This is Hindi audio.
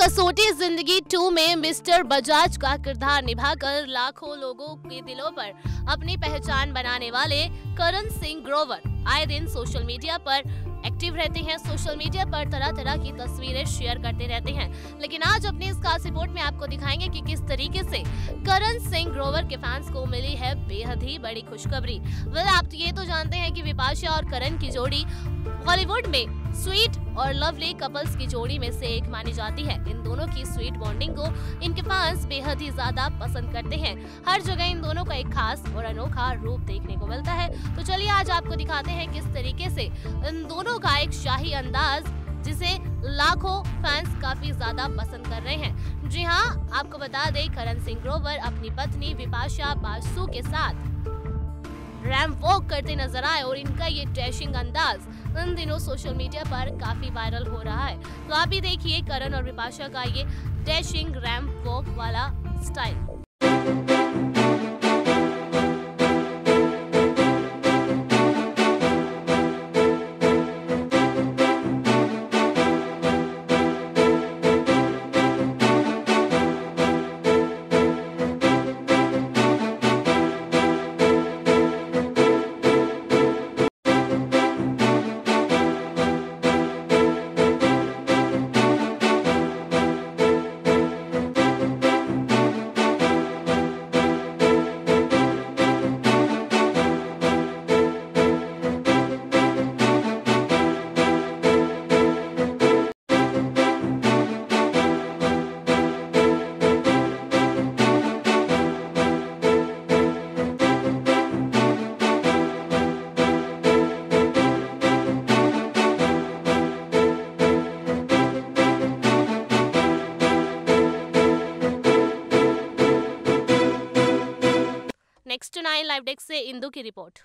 कसौटी ज़िंदगी टू में मिस्टर बजाज का किरदार निभाकर लाखों लोगों के दिलों पर अपनी पहचान बनाने वाले करण सिंह ग्रोवर आए दिन सोशल मीडिया पर एक्टिव रहते हैं। सोशल मीडिया पर तरह तरह की तस्वीरें शेयर करते रहते हैं। लेकिन आज अपने इस खास रिपोर्ट में आपको दिखाएँगे कि किस तरीके से करण सिंह ग्रोवर के फैंस को मिली है बेहद ही बड़ी खुशखबरी। वेल आप ये तो जानते हैं कि विपाशा और करण की जोड़ी हॉलीवुड में स्वीट और लवली कपल्स की जोड़ी में से एक मानी जाती है। इन दोनों की स्वीट बॉन्डिंग को इनके फैंस बेहद ही ज़्यादा पसंद करते हैं। हर जगह इन दोनों का एक खास और अनोखा रूप देखने को मिलता है। तो चलिए आज आपको दिखाते हैं किस तरीके से इन दोनों का एक शाही अंदाज, जिसे लाखों फैंस काफ़ी ज़्यादा पसंद कर रहे हैं। जी हाँ आपको बता दें, करण सिंह ग्रोवर अपनी पत्नी विपाशा बासु के साथ। रैम वॉक करते नज़र आए और इनका ये डैशिंग अंदाज इन दिनों सोशल मीडिया पर काफ़ी वायरल हो रहा है। तो आप भी देखिए करण और विपाशा का ये डैशिंग रैम वॉक वाला style next nine live desk से इंदू की रिपोर्ट